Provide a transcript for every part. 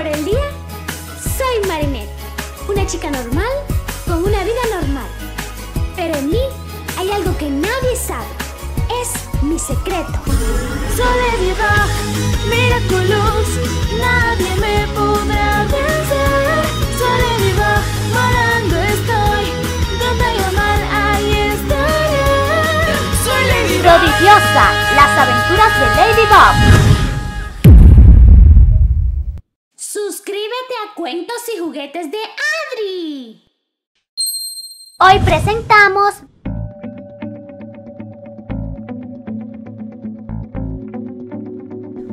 Por el día, soy Marinette, una chica normal con una vida normal. Pero en mí hay algo que nadie sabe. Es mi secreto. Soledad, miraculous, nadie me podrá vencer. Hoy presentamos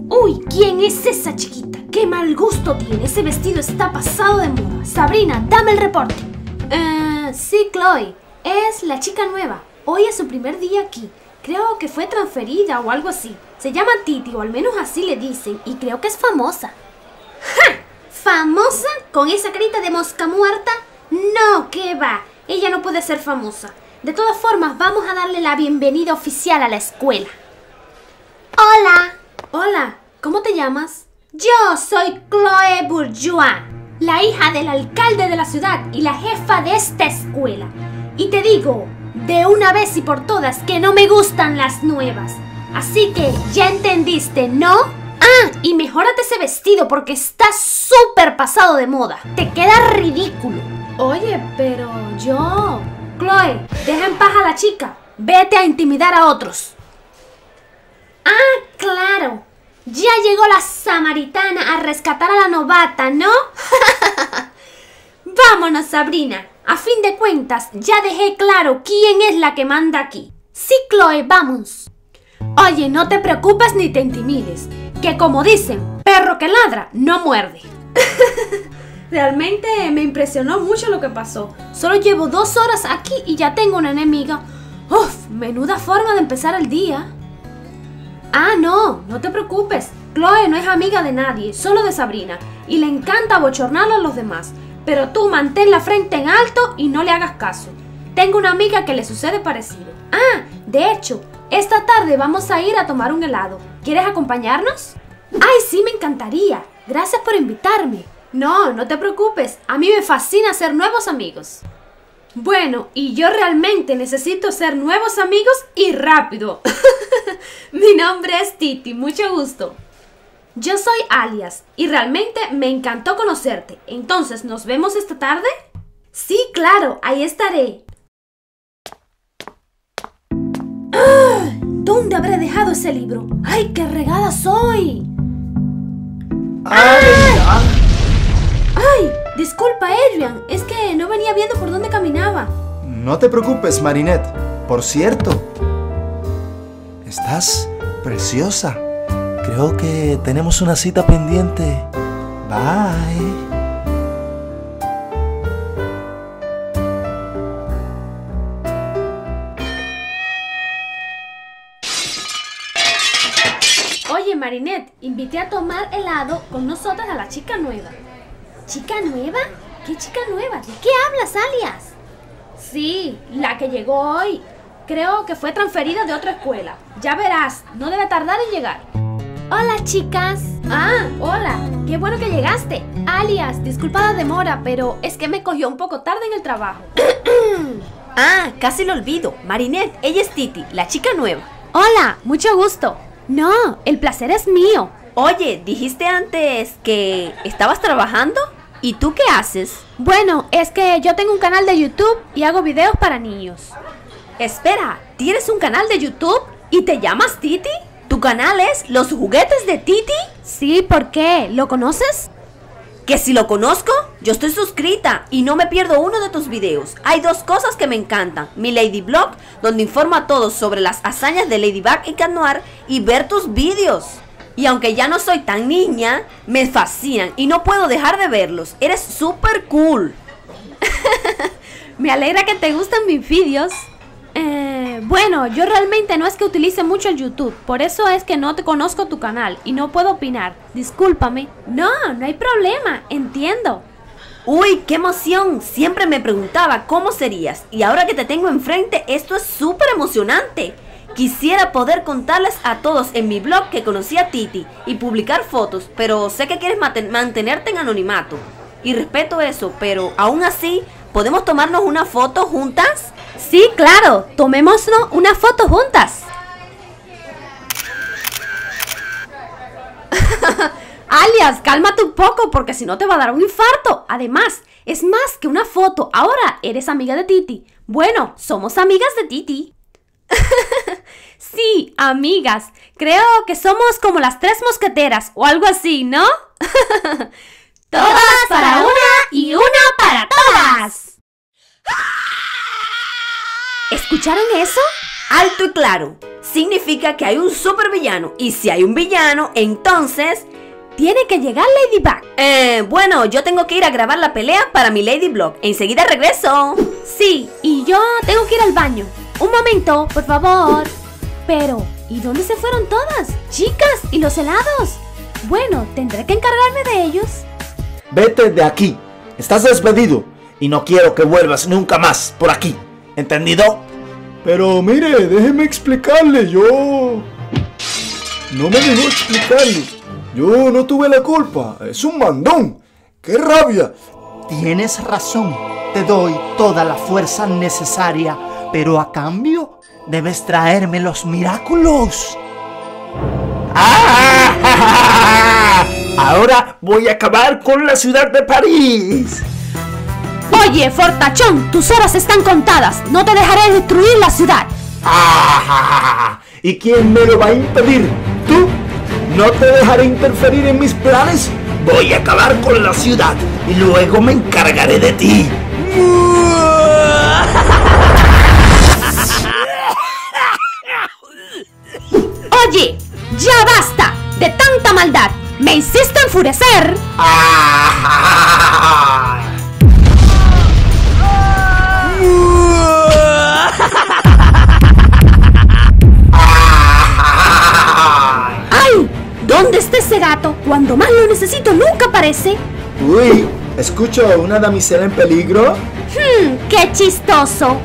Uy, ¿quién es esa chiquita? ¡Qué mal gusto tiene! Ese vestido está pasado de moda. Sabrina, dame el reporte. Eh, sí, Chloe. Es la chica nueva. Hoy es su primer día aquí. Creo que fue transferida o algo así. Se llama Titi, o al menos así le dicen, y creo que es famosa. ¡Ja! ¿Famosa? ¿Con esa carita de mosca muerta? No, ¿qué va? Ella no puede ser famosa. De todas formas, vamos a darle la bienvenida oficial a la escuela. Hola. Hola, ¿cómo te llamas? Yo soy Chloe Bourgeois, La hija del alcalde de la ciudad y la jefa de esta escuela. Y te digo, de una vez y por todas, que no me gustan las nuevas. Así que, ya entendiste, ¿no? Ah, y mejórate ese vestido porque está súper pasado de moda. Te queda ridículo. Oye, pero yo... Chloe, deja en paz a la chica. Vete a intimidar a otros. Ah, claro. Ya llegó la samaritana a rescatar a la novata, ¿no? Vámonos, Sabrina. A fin de cuentas, ya dejé claro quién es la que manda aquí. Sí, Chloe, vamos. Oye, no te preocupes ni te intimides. Que como dicen, perro que ladra, no muerde. Realmente me impresionó mucho lo que pasó. Solo llevo dos horas aquí y ya tengo una enemiga. Uf, menuda forma de empezar el día. Ah, no, no te preocupes. Chloe no es amiga de nadie, solo de Sabrina, y le encanta bochornar a los demás. Pero tú mantén la frente en alto y no le hagas caso. Tengo una amiga que le sucede parecido. Ah, de hecho, esta tarde vamos a ir a tomar un helado. ¿Quieres acompañarnos? Ay, sí, me encantaría. Gracias por invitarme. No, no te preocupes. A mí me fascina hacer nuevos amigos. Bueno, y yo realmente necesito ser nuevos amigos y rápido. Mi nombre es Titi, mucho gusto. Yo soy Alias y realmente me encantó conocerte. Entonces, ¿nos vemos esta tarde? Sí, claro, ahí estaré. ¡Ah! ¿Dónde habré dejado ese libro? ¡Ay, qué regada soy! ¡Ay! ¡Ay! Disculpa, Adrian, es que no venía viendo por dónde caminaba. No te preocupes, Marinette. Por cierto, estás preciosa. Creo que tenemos una cita pendiente. Bye. Oye, Marinette, invité a tomar helado con nosotras a la chica nueva. ¿Chica nueva? ¿Qué chica nueva? ¿De qué hablas, Alias? Sí, la que llegó hoy. Creo que fue transferida de otra escuela. Ya verás, no debe tardar en llegar. Hola, chicas. Ah, hola. Qué bueno que llegaste. Alias, disculpa la demora, pero es que me cogió un poco tarde en el trabajo. Ah, casi lo olvido. Marinette, ella es Titi, la chica nueva. Hola, mucho gusto. No, el placer es mío. Oye, dijiste antes que estabas trabajando. ¿Y tú qué haces? Bueno, es que yo tengo un canal de YouTube y hago videos para niños. Espera, ¿tienes un canal de YouTube y te llamas Titi? ¿Tu canal es Los Juguetes de Titi? Sí, ¿por qué? ¿Lo conoces? Que si lo conozco, yo estoy suscrita y no me pierdo uno de tus videos. Hay dos cosas que me encantan. Mi Lady Blog, donde informo a todos sobre las hazañas de Ladybug y Cat Noir, y ver tus vídeos. Y aunque ya no soy tan niña, me fascinan y no puedo dejar de verlos. Eres súper cool. Me alegra que te gusten mis vídeos. Eh, bueno, yo realmente no es que utilice mucho el YouTube, por eso es que no te conozco tu canal y no puedo opinar. Discúlpame. No, no hay problema, entiendo. Uy, qué emoción. Siempre me preguntaba cómo serías. Y ahora que te tengo enfrente, esto es súper emocionante. Quisiera poder contarles a todos en mi blog que conocí a Titi y publicar fotos, pero sé que quieres mantenerte en anonimato. Y respeto eso, pero aún así, ¿podemos tomarnos una foto juntas? Sí, claro, tomémonos una foto juntas. Alias, cálmate un poco porque si no te va a dar un infarto. Además, es más que una foto. Ahora eres amiga de Titi. Bueno, somos amigas de Titi. sí, amigas. Creo que somos como las tres mosqueteras o algo así, ¿no? todas para una y una para todas. ¿Escucharon eso? Alto y claro. Significa que hay un supervillano. Y si hay un villano, entonces... Tiene que llegar Ladybug. Eh, bueno, yo tengo que ir a grabar la pelea para mi Lady Blog. Enseguida regreso. Sí, y yo tengo que ir al baño. Un momento, por favor. Pero, ¿y dónde se fueron todas? Chicas, ¿y los helados? Bueno, tendré que encargarme de ellos. Vete de aquí. Estás despedido. Y no quiero que vuelvas nunca más por aquí. ¿Entendido? Pero mire, déjeme explicarle, yo... No me dejó explicarle. Yo no tuve la culpa. Es un mandón. ¡Qué rabia! Tienes razón. Te doy toda la fuerza necesaria. Pero a cambio, debes traerme los milagros. ¡Ah! Ahora voy a acabar con la ciudad de París. Oye, Fortachón, tus horas están contadas. No te dejaré destruir la ciudad. ¡Ah! ¿Y quién me lo va a impedir? ¿Tú? ¿No te dejaré interferir en mis planes? Voy a acabar con la ciudad y luego me encargaré de ti. Enfurecer. ¡Ay! ¿Dónde está ese gato? Cuando más lo necesito nunca aparece. Uy, ¿escucho una damisela en peligro? Hmm, ¡Qué chistoso!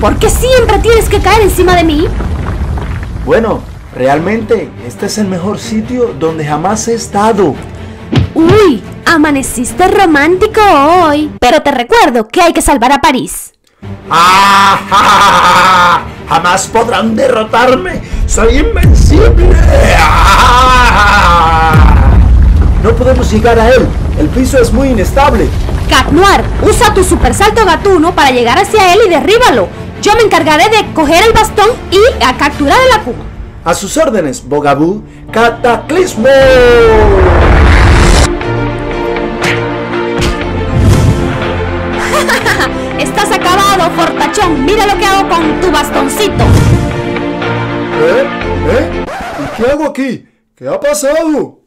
¿Por qué siempre tienes que caer encima de mí? Bueno, realmente este es el mejor sitio donde jamás he estado. Uy, amaneciste romántico hoy. Pero te recuerdo que hay que salvar a París. ¡Ah! Jamás podrán derrotarme. Soy invencible. ¡Ah! No podemos llegar a él. El piso es muy inestable. Cat Noir, usa tu super salto gatuno para llegar hacia él y derríbalo. Yo me encargaré de coger el bastón y a capturar a la Kuma. A sus órdenes, Bogaboo. ¡Cataclismo! Estás acabado, fortachón. Mira lo que hago con tu bastoncito. ¿Eh? ¿Eh? ¿Y qué hago aquí? ¿Qué ha pasado?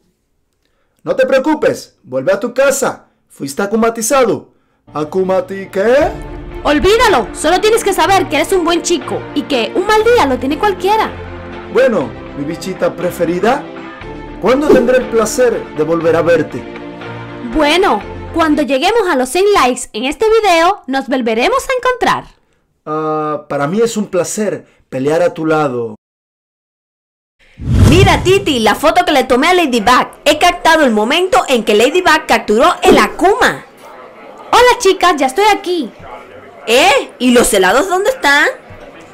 No te preocupes, vuelve a tu casa. Fuiste acumatizado. ¿Acumati qué? Olvídalo. Solo tienes que saber que eres un buen chico y que un mal día lo tiene cualquiera. Bueno, mi bichita preferida. ¿Cuándo tendré el placer de volver a verte? Bueno, cuando lleguemos a los 100 likes en este video, nos volveremos a encontrar. Ah, para mí es un placer pelear a tu lado. Mira, Titi, la foto que le tomé a Ladybug. He captado el momento en que Ladybug capturó el Akuma. Hola chicas, ya estoy aquí. ¿Eh? ¿Y los helados dónde están?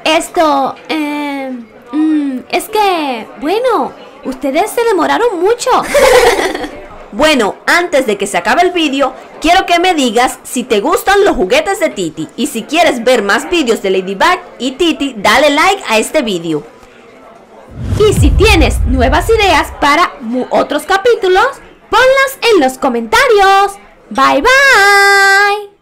Esto, eh, mm, es que, bueno, ustedes se demoraron mucho. Bueno, antes de que se acabe el vídeo, quiero que me digas si te gustan los juguetes de Titi. Y si quieres ver más vídeos de Ladybug y Titi, dale like a este vídeo. Y si tienes nuevas ideas para otros capítulos, ponlas en los comentarios. Bye bye.